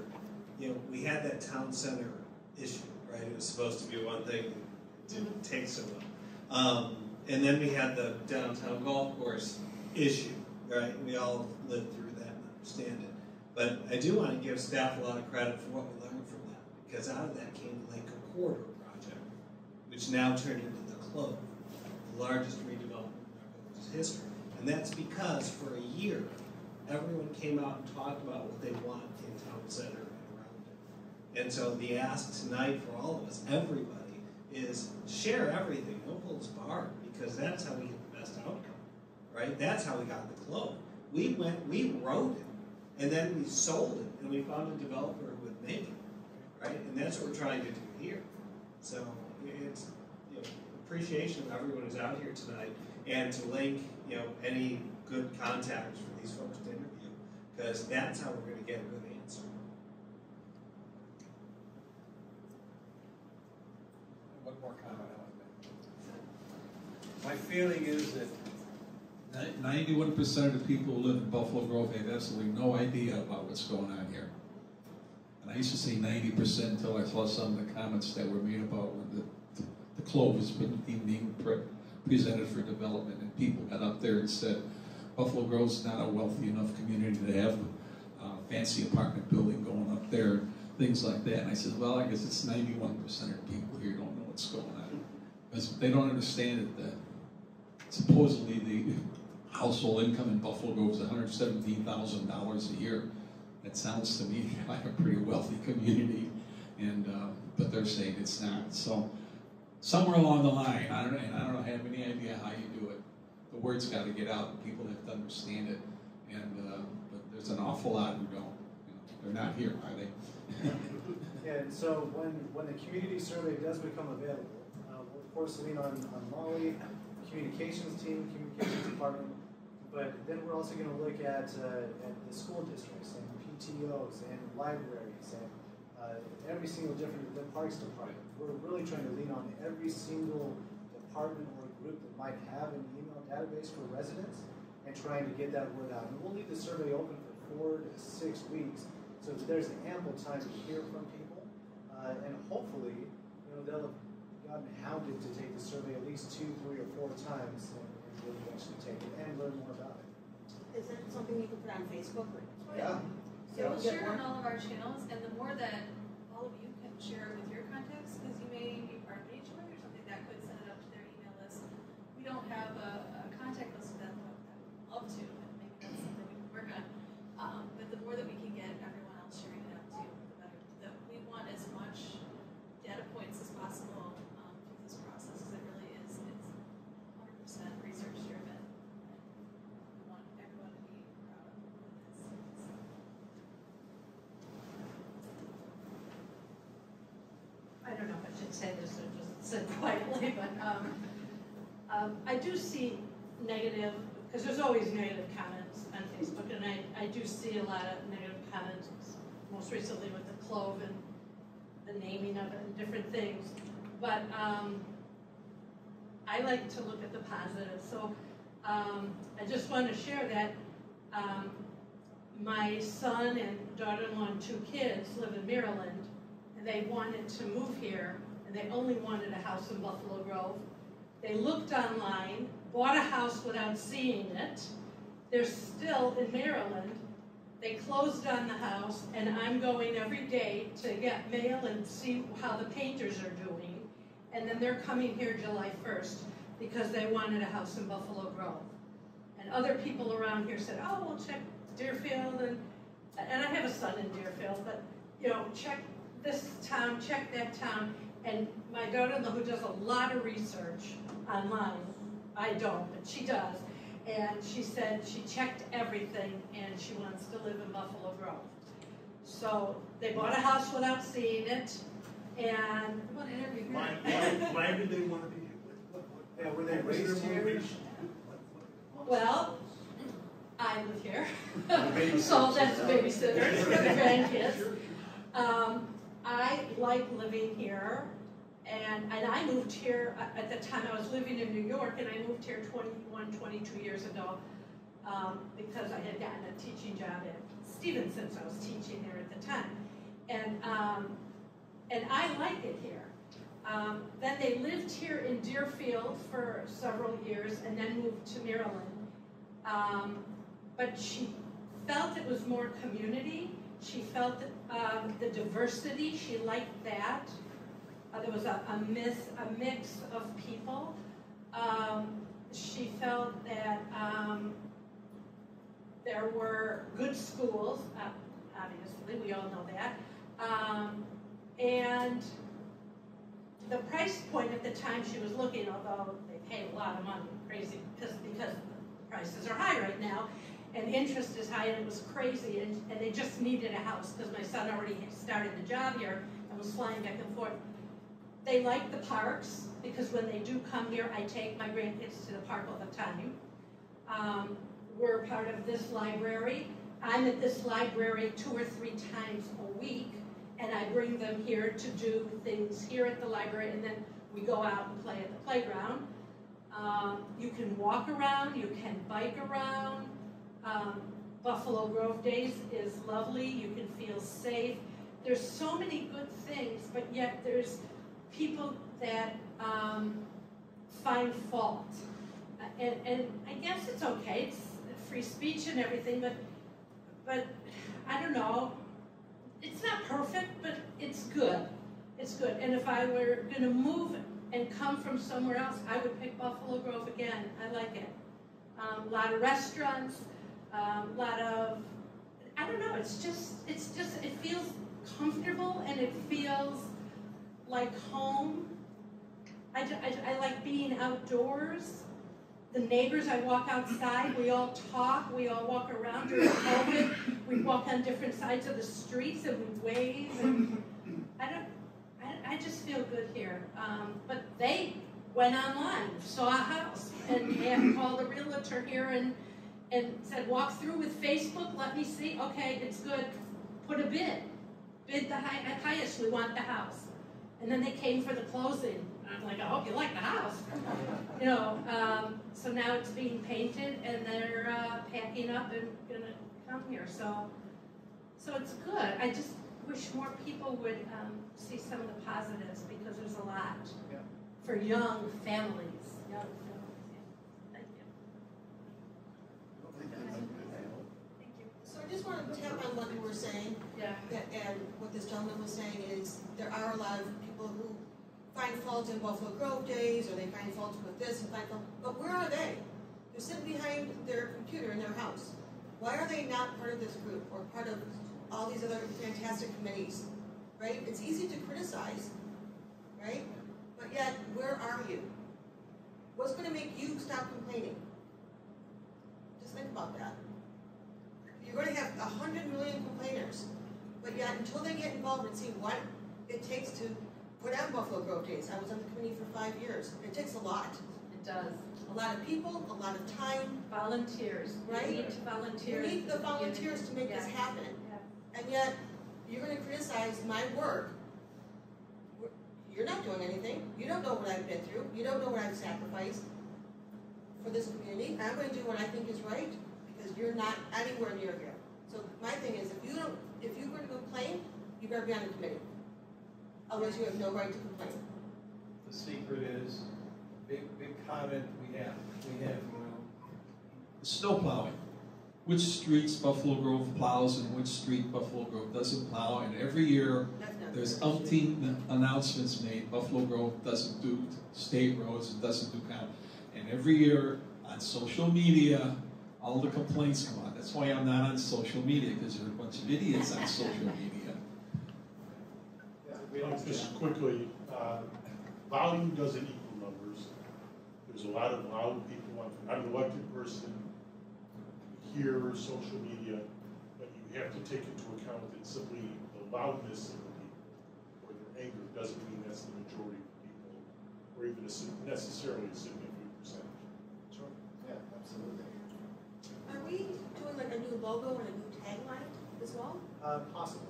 you know, we had that town center issue, right? It was supposed to be one thing, it didn't take so well. Um, and then we had the downtown golf course issue, right? We all lived through that and understand it. But I do want to give staff a lot of credit for what we learned from that, because out of that came the Lake Corridor project, which now turned into the Clove, the largest redevelopment in our village's history. And that's because for a year, everyone came out and talked about what they want in town center and around it. And so the ask tonight for all of us, everybody, is share everything, no holds barred, because that's how we get the best outcome, right? That's how we got the Clove. We went, we wrote it, and then we sold it, and we found a developer who would make it, right? And that's what we're trying to do here. So it's, you know, appreciation of everyone who's out here tonight, and to link, you know, any good contacts for these folks to interview, because that's how we're gonna get a good answer. One more comment I want to make. My feeling is that ninety-one percent of the people who live in Buffalo Grove have absolutely no idea about what's going on here. And I used to say ninety percent until I saw some of the comments that were made about when the, the Clove has been being pre- presented for development, and people got up there and said, Buffalo Grove's not a wealthy enough community to have uh, fancy apartment building going up there, things like that. And I said, well, I guess it's ninety-one percent of people here don't know what's going on. Because they don't understand it, that supposedly the household income in Buffalo Grove is hundred seventeen thousand dollars a year. That sounds to me like a pretty wealthy community, and, uh, but they're saying it's not. So somewhere along the line, I don't, and I don't have any idea how you do it. The word's got to get out, and people have to understand it, and, uh, but there's an awful lot who don't. You know, They're not here, are they? And so when, when the community survey does become available, uh, we'll of course lean on, on Molly, communications team, communications department, but then we're also gonna look at, uh, at the school districts and PTOs and libraries and, uh, every single different, the parks department. We're really trying to lean on every single department or group that might have an email database for residents and trying to get that word out. And we'll leave the survey open for four to six weeks, so that there's ample time to hear from people. Uh, and hopefully, you know, they'll have gotten hounded to take the survey at least two, three, or four times and, and will eventually take it and learn more about it. Is that something you can put on Facebook or? Yeah. So we'll share it on all of our channels, and the more that all of you can share it with your contacts, because you may be part of an HOA or something that could send it up to their email list. We don't have a, a contact of them, but I would love to, and maybe that's something we can work on. Um, but the more that we can get everyone else sharing it out too, the better. That we want as much data points as possible, um, through this process, because it really is, it's hundred percent research driven. We want everyone to be proud of this, so. I don't know if I should say this or just sit quietly, but, um, um, I do see negative, because there's always negative comments on Facebook, and I, I do see a lot of negative comments, most recently with the clove and the naming of it and different things. But, um, I like to look at the positive, so, um, I just want to share that, um, my son and daughter-in-law and two kids live in Maryland, and they wanted to move here, and they only wanted a house in Buffalo Grove. They looked online, bought a house without seeing it. They're still in Maryland. They closed on the house, and I'm going every day to get mail and see how the painters are doing. And then they're coming here July first, because they wanted a house in Buffalo Grove. And other people around here said, oh, we'll check Deerfield, and, and I have a son in Deerfield, but, you know, check this town, check that town, and my daughter-in-law, who does a lot of research online, I don't, but she does, and she said she checked everything, and she wants to live in Buffalo Grove. So, they bought a house without seeing it, and, Come on, interview her. Why, why, why did they want to be here? What- what- were they what raised their here? motivation? well, I live here, babysitter. so that's babysitters for the grandkids. Um, I like living here, and, and I moved here, at- at the time I was living in New York, and I moved here 21, 22 years ago, um, because I had gotten a teaching job at Stevenson, so I was teaching there at the time. And, um, and I like it here. Um, then they lived here in Deerfield for several years, and then moved to Maryland. Um, but she felt it was more community. She felt that, um, the diversity, she liked that. Uh, there was a, a a mix of people. Um, she felt that, um, there were good schools, uh, obviously, we all know that. Um, and the price point at the time she was looking, although they pay a lot of money, crazy, because, because prices are high right now, and interest is high, and it was crazy, and, and they just needed a house, because my son already started the job here and was flying back and forth. They like the parks, because when they do come here, I take my grandkids to the park all the time. Um, we're part of this library. I'm at this library two or three times a week, and I bring them here to do things here at the library, and then we go out and play at the playground. Um, you can walk around, you can bike around. Um, Buffalo Grove Days is lovely, you can feel safe. There's so many good things, but yet there's people that um, find fault. Uh, And, and I guess it's okay, it's free speech and everything, but, but I don't know. It's not perfect, but it's good. It's good. And if I were gonna move and come from somewhere else, I would pick Buffalo Grove again. I like it. Um, a lot of restaurants, um, a lot of, I don't know, it's just, it's just, it feels comfortable and it feels like home. I, I, I like being outdoors. The neighbors, I walk outside, we all talk, we all walk around during COVID. We walk on different sides of the streets and we wave and I don't, I, I just feel good here. Um, but they went online, saw a house, and and called a realtor here and, and said, walk through with Facebook, let me see, okay, it's good, put a bid. Bid the high, highest, we want the house. And then they came for the closing. I'm like, I hope you like the house. You know, um, so now it's being painted and they're, uh, packing up and gonna come here, so, so it's good. I just wish more people would, um, see some of the positives because there's a lot Yeah. for young families, young families, yeah. Thank you. Thank you. So I just want to tap on what you were saying, Yeah. that- and what this gentleman was saying is, there are a lot of people who find fault in Buffalo Grove days, or they find fault with this and find fault, but where are they? They're sitting behind their computer in their house. Why are they not part of this group, or part of all these other fantastic committees, right? It's easy to criticize, right? But yet, where are you? What's gonna make you stop complaining? Just think about that. You're gonna have a hundred million complainers, but yet until they get involved and see what it takes to put on Buffalo Grove Days, I was on the committee for five years, it takes a lot. It does. A lot of people, a lot of time, Volunteers. We Right? need you volunteers. need the volunteers to make this happen. Yeah. And yet, you're gonna criticize my work. You're not doing anything, you don't know what I've been through, you don't know what I've sacrificed for this community, I'm gonna do what I think is right, because you're not anywhere near here. So my thing is, if you don't, if you're gonna complain, you better be on the committee. Otherwise, you have no right to complain. The secret is, big, big comment we have, we have, you know, Snow plowing. Which streets Buffalo Grove plows and which street Buffalo Grove doesn't plow, and every year there's umpteen announcements made, Buffalo Grove doesn't do state roads, it doesn't do county. And every year on social media, all the complaints come out. That's why I'm not on social media, because there are a bunch of idiots on social media. We don't just quickly, uh, volume doesn't equal numbers. There's a lot of loud people, I'm an elected person, here, social media, but you have to take into account that simply the loudness of the people or their anger doesn't mean that's the majority of the people, or even a necessarily a significant percentage. Sure. Yeah, absolutely. Are we doing like a new logo and a new tagline as well? Uh, possibly.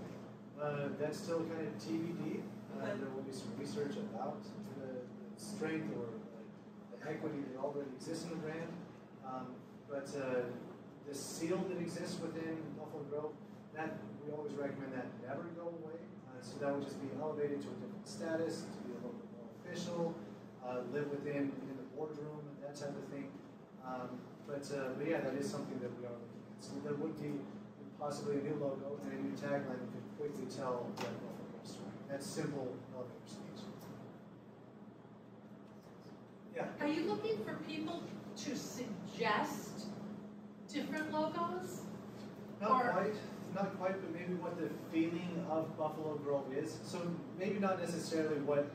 Uh, that's still kind of TBD. Uh, Okay. there will be some research about the, the strength or like, the equity that already exists in the brand. Um, but uh, the seal that exists within Buffalo Grove, that we always recommend that never go away. Uh, so that would just be elevated to a different status, to be a little bit more official, uh, live within in the boardroom, that type of thing. Um, but, uh, but yeah, that is something that we are looking at. So there would be possibly a new logo and a new tagline that could quickly tell Buffalo Grove story. That's simple elevator speech. Yeah. Are you looking for people to suggest different logos? Not Or- quite, not quite, but maybe what the feeling of Buffalo Grove is. So maybe not necessarily what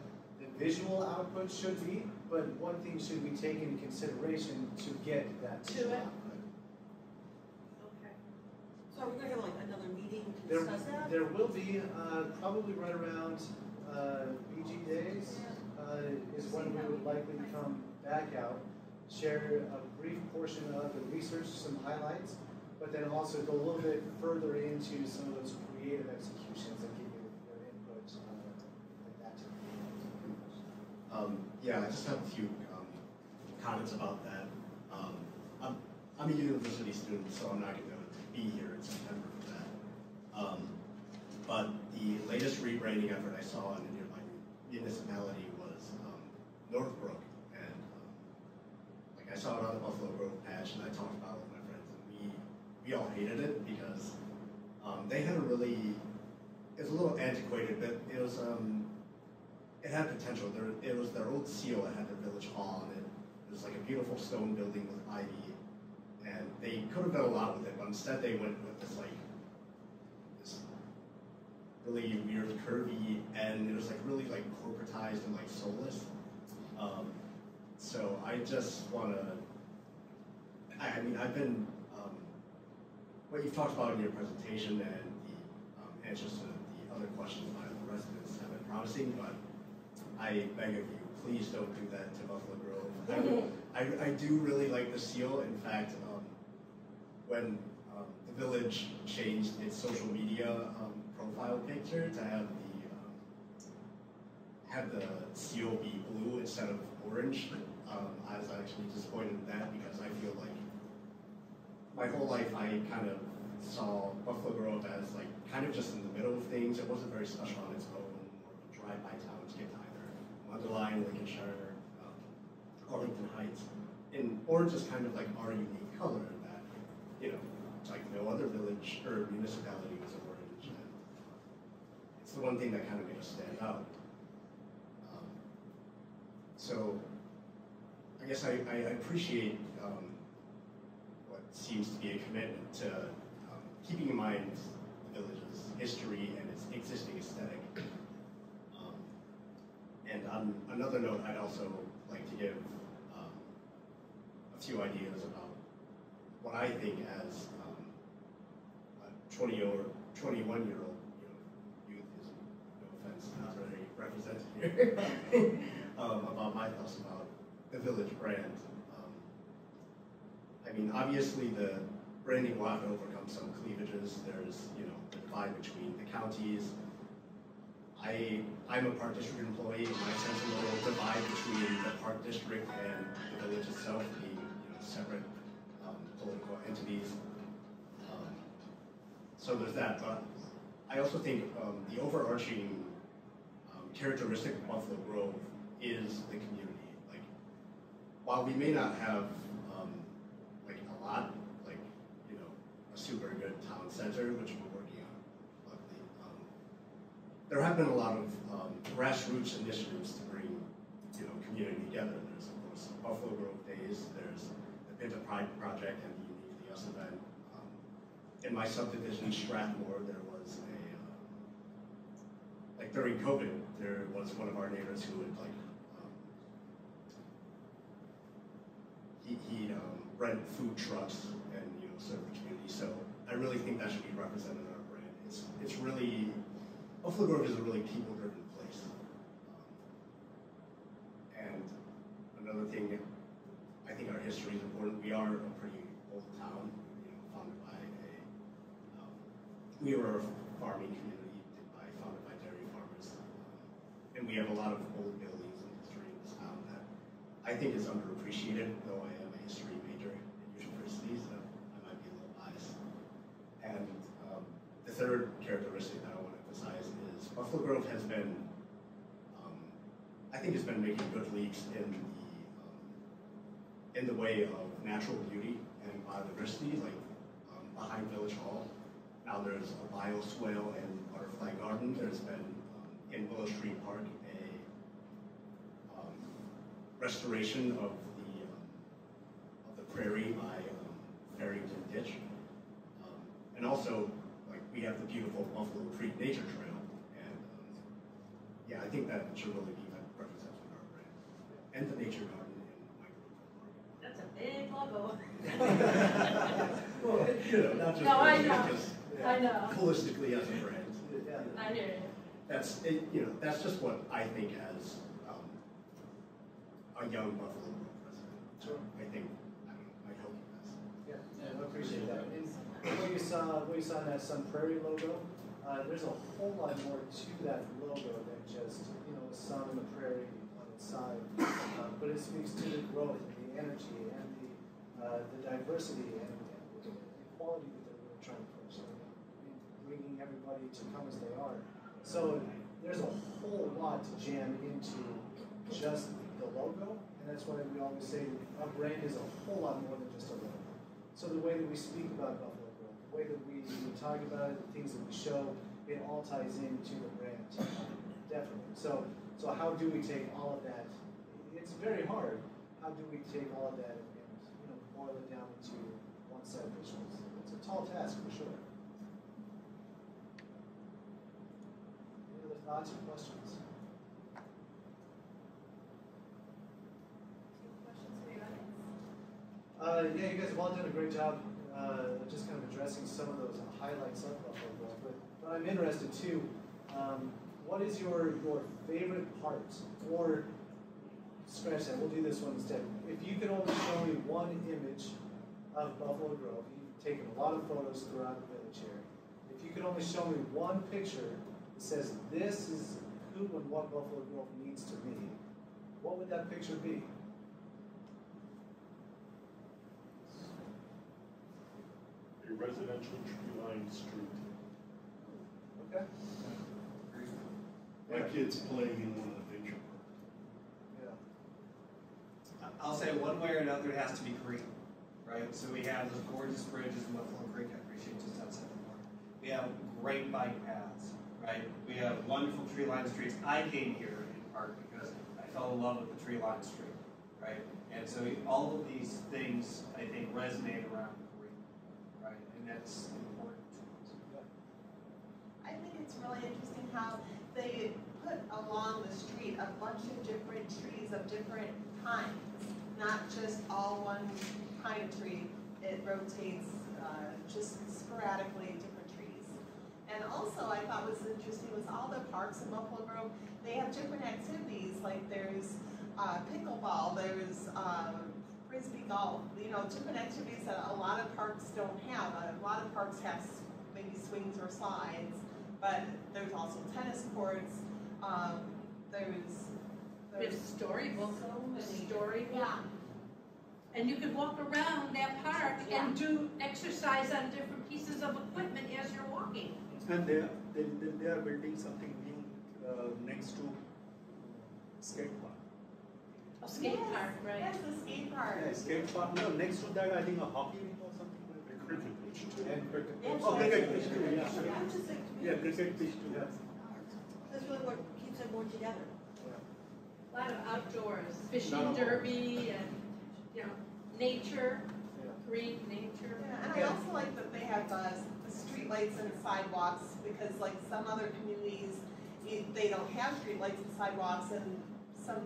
visual output should be, but what things should we take into consideration to get that To visual it. output. Okay. So are we gonna have like another meeting to There, discuss that? there will be, uh, probably right around, uh, BG Days, uh, is when we would likely come back out, share a brief portion of the research, some highlights, but then also go a little bit further into some of those creative executions and give you your input, uh, like that. Um, yeah, I just have a few, um, comments about that. Um, I'm, I'm a university student, so I'm not gonna be here in September for that. Um, but the latest rebranding effort I saw in a nearby municipality was, um, Northbrook. And, um, like I saw it on the Buffalo Grove patch and I talked about it with my friends and we, we all hated it because they had a really, it was a little antiquated, but it was, um, it had potential. There, it was their old seal. It had their village hall on it. It was like a beautiful stone building with ivy, and they could have done a lot with it, but instead they went with this like this really weird curvy, and it was like really like corporatized and like soulless. Um, so I just want to. I, I mean, I've been um, what you've talked about in your presentation and the um, answers to the other questions by the residents have been promising, but I beg of you, please don't do that to Buffalo Grove. I, I, I do really like the seal. In fact, um, when um, the village changed its social media um, profile picture to have the um, have the seal be blue instead of orange, um, I was actually disappointed in that because I feel like my whole life I kind of saw Buffalo Grove as like kind of just in the middle of things. It wasn't very special on its own, a drive-by town to get to either Mundelein, Lincolnshire, um, Arlington Heights. And orange is kind of like our unique color that, you know, like no other village or municipality was orange. And it's the one thing that kind of made us stand out. Um, so I guess I, I appreciate um, what seems to be a commitment to um, keeping in mind the village's history and its existing aesthetic. And on another note, I'd also like to give um, a few ideas about what I think as um, a 20 or 21 year old you know, youth is, no offense, not really represented here, um, about my thoughts about the village brand. Um, I mean, obviously the branding will have to overcome some cleavages. There's, you know, the divide between the counties. I, I'm a park district employee. And my sense of the little divide between the park district and the village itself being, you know, separate um, political entities. Um, so there's that, but I also think um, the overarching um, characteristic of Buffalo Grove is the community. Like, while we may not have um, like a lot, like you know, a super good town center, which we're working on, luckily, um, there have been a lot of um, grassroots initiatives to bring you know community together. There's of course Buffalo Grove Days. There's the Pinta Pride Project and the Unique Us event. Um, in my subdivision, Strathmore, there was a um, like during COVID, there was one of our neighbors who would like um, he he'd um, rent food trucks and you know serve the community. So I really think that should be represented in our brand. It's it's really Grove is a really people-driven place. Um, and another thing, I think our history is important. We are a pretty old town, you know, founded by a um, we were a farming community by, founded by dairy farmers. And we have a lot of old buildings and history in this town that I think is underappreciated, though I am a history major at university, so I might be a little biased. And um, the third characteristic that I want emphasize is Buffalo Grove has been, um, I think, has been making good leaps in the um, in the way of natural beauty and biodiversity, like um, behind Village Hall. Now there's a bioswale and butterfly garden. There's been um, in Willow Stream Park a um, restoration of the um, of the prairie by Farrington Ditch, and also we have the beautiful Buffalo Creek Nature Trail, and um, yeah, I think that should really be represented in our brand, and the Nature Garden in Micro That's a big logo. well, you know, not just No, I know. just I know. holistically as a brand. I hear you. That's it, you know that's just what I think as um, a young Buffalo Grove resident. Sure. I think I, don't I hope that's. Yeah, yeah, I appreciate that. And what you saw, what you saw in that Sun Prairie logo, uh, there's a whole lot more to that logo than just, you know, the sun and the prairie on its side. Uh, but it speaks to the growth and the energy and the, uh, the diversity and, and the quality that they're really trying to push. Mean, bringing everybody to come as they are. So there's a whole lot to jam into just the logo, and that's why we always say our brand is a whole lot more than just a logo. So the way that we speak about the way that we, we talk about it, the things that we show, it all ties into the brand, definitely. So, so how do we take all of that? It's very hard. How do we take all of that and, you know, boil it down into one set of visuals? It's a tall task for sure. Any other thoughts or questions? Questions for the audience? Uh, yeah, you guys have all done a great job, uh, just kind of addressing some of those highlights of Buffalo Grove. But, but I'm interested too, um, what is your, your favorite part? Or, scratch that, we'll do this one instead. If you could only show me one image of Buffalo Grove, you've taken a lot of photos throughout the village here. If you could only show me one picture that says, this is who and what Buffalo Grove means to me, what would that picture be? Residential tree-lined street. Okay? My kid's playing in one of the nature parks. Yeah. I'll say one way or another, it has to be green, right? So we have those gorgeous bridges in Buffalo Creek, I appreciate just outside the park. We have great bike paths, right? We have wonderful tree-lined streets. I came here in part because I fell in love with the tree-lined street, right? And so all of these things, I think, resonate around that's important to us. I think it's really interesting how they put along the street a bunch of different trees of different kinds, not just all one pine tree. It rotates uh, just sporadically different trees. And also, I thought was interesting was all the parks in Buffalo Grove. They have different activities. Like there's uh, pickleball, there's uh, frisbee golf. You know, different activities that a lot of parks don't have. A lot of parks have maybe swings or slides but there's also tennis courts. Um, there's, We have there's storybook, so many. storybook. Yeah, And you could walk around that park and do exercise on different pieces of equipment as you're walking. And they are, they, they, they are building something new uh, next to skate park. A skate Yes, park, right? Yes, a skate park. Yeah, skate park. No, next to that, I think a hockey rink or something like that. Cricket pitch too. And cricket. And Oh, cricket that's- pitch too, yeah. Yeah, it's just a Yeah, cricket pitch too. Yeah. That's really what keeps everyone together. Yeah. A lot of outdoors, fishing derby and, you know, nature, Yeah. green nature. Yeah, and I also like that they have uh, the streetlights and sidewalks because like some other communities, you- they don't have street lights and sidewalks and some,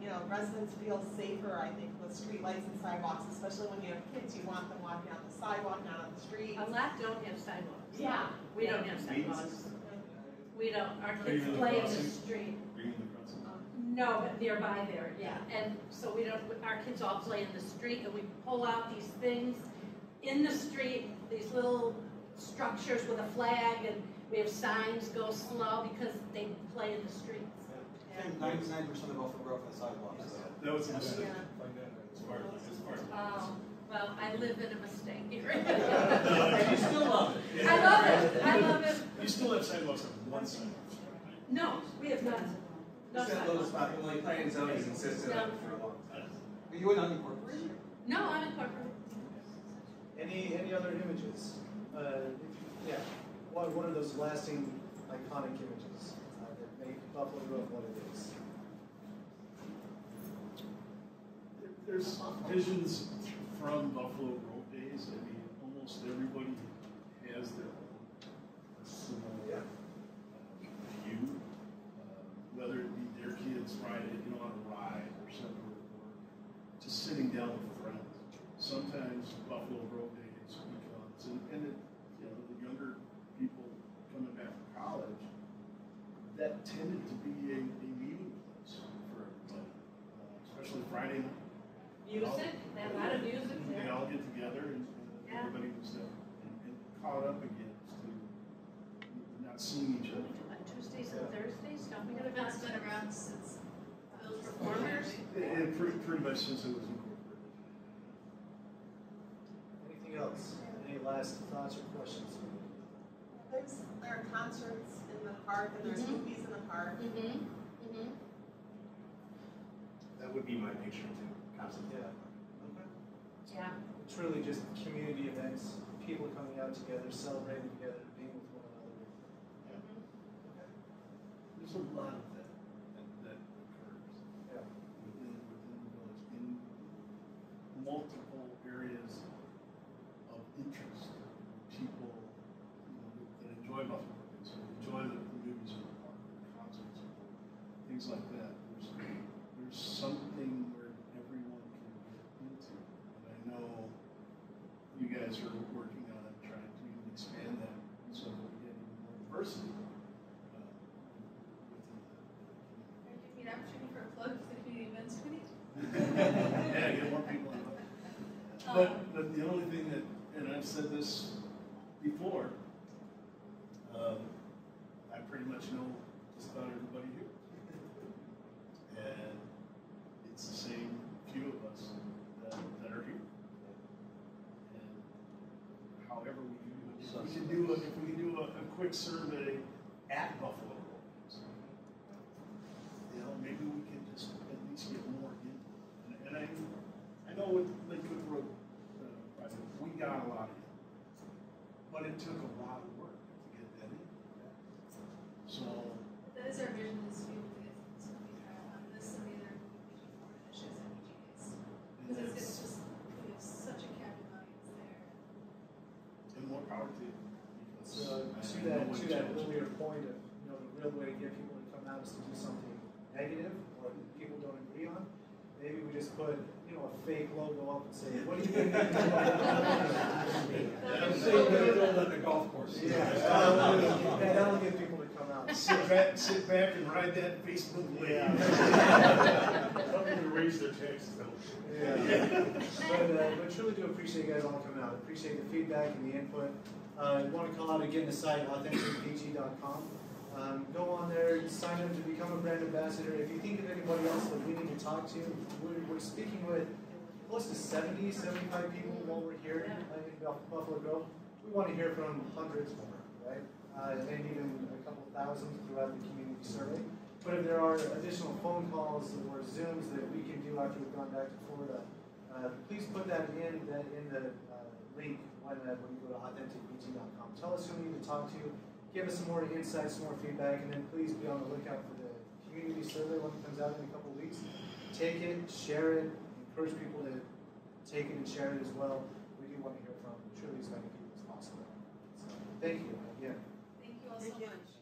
you know, residents feel safer, I think, with streetlights and sidewalks, especially when you have kids, you want them walking on the sidewalk, not on the street. A lot don't have sidewalks. Yeah. We don't have sidewalks. We don't, our Are you kids play in the crossing? street. Are you in the crossing? No, but nearby there, yeah. And so we don't, our kids all play in the street and we pull out these things in the street, these little structures with a flag and we have signs go slow because they play in the streets. Ninety-nine percent of Buffalo Grove has sidewalks. That was a mistake. Yeah. As far as, as far as. Oh, well, I live in a mistake here. You still love it. I love it, I love it. You still have sidewalks on one side. No, we have none. No Just that little sidewalks. spot, only planning and zoning has insisted on it for a long time. But you wouldn't unincorporated? No, I'm incorporated. Any, any other images? Uh, if yeah, what, what are those lasting iconic images that make Buffalo Grove what it is? There's visions from Buffalo Grove days. I mean, almost everybody has their own personal Yeah. uh, view, uh, whether it be their kids riding, you know, on a ride or something, or just sitting down with friends. Sometimes Buffalo Grove days becomes, and, and it, you know, the younger people coming back from college, that tended to be a, a meeting place for everybody, uh, especially Friday night. Music, they have a lot of music They there. all get together and, and Yeah. everybody was there and, and caught up again to not seeing each other. On Tuesdays and Thursdays, don't we What have events events? been around since those performers? And, and pretty, pretty much since it was incorporated. Anything else? Any last thoughts or questions? There's, there are concerts in the park and there's Mhm. movies in the park. Mm-hmm, mm-hmm. That would be my picture too, concept. Yeah. Okay. Yeah. Truly just community events, people coming out together, celebrating together, being with one another. Yeah. Okay. There's a lot of that, that, that occurs Yeah. within, within the village in multiple areas of interest. People, you know, that enjoy Buffalo, Bills, that enjoy the the movies in the park, the concerts, things like that. There's, there's something where everyone can get into. And I know you guys are working on trying to even expand that so that we get even more diversity. uh, within the Are you giving me an opportunity for a plug for the community events committee? yeah, get more people in. But, but the only thing that, and I've said this before, um, I pretty much know just about everybody here. And it's the same few of us that, that are here. And however we do, it, if we can do, a- if we can do a, a quick survey at Buffalo Grove, you know, maybe we can just at least get more in. And, and I, I know with Lake Cook Road, uh, we got a lot of in. But it took a lot of work to get that in. So, That is our vision is to be able to get some feedback on this and the other moving forward initiatives at BG Days. Because it's, it's just, we have such a captive audience there. and more power to you. because So I- to I that, know what to that challenge- earlier point of, you know, the real way to get people to come out is to do something negative or that people don't agree on. Maybe we just put, you know, a fake logo up and say, what do you think? we can do about Yeah, it?" say they're building the golf course. Yeah, that'll, that'll get people to come out. Sit back, sit back and ride that Facebook wave. Yeah. Tell them to raise their taxes. Yeah. But, uh, but truly do appreciate you guys all coming out. Appreciate the feedback and the input. Uh, I want to call out again the site, authenticbg.com. Um, go on there, sign up to become a brand ambassador. If you think of anybody else that we need to talk to, we're, we're speaking with close to 70, 75 people while we're here in Buff- Buffalo Grove. We want to hear from hundreds more, right? Uh, and even a couple thousand throughout the community survey. But if there are additional phone calls or Zooms that we can do after we've gone back to Florida, uh, please put that in that in the uh, link when, uh, when you go to authenticbg.com. Tell us who we need to talk to. Give us some more insights, some more feedback, and then please be on the lookout for the community survey when it comes out in a couple of weeks. Take it, share it, encourage people to take it and share it as well. We do want to hear from truly as many people as possible. So, thank you again. Thank you all so you. much.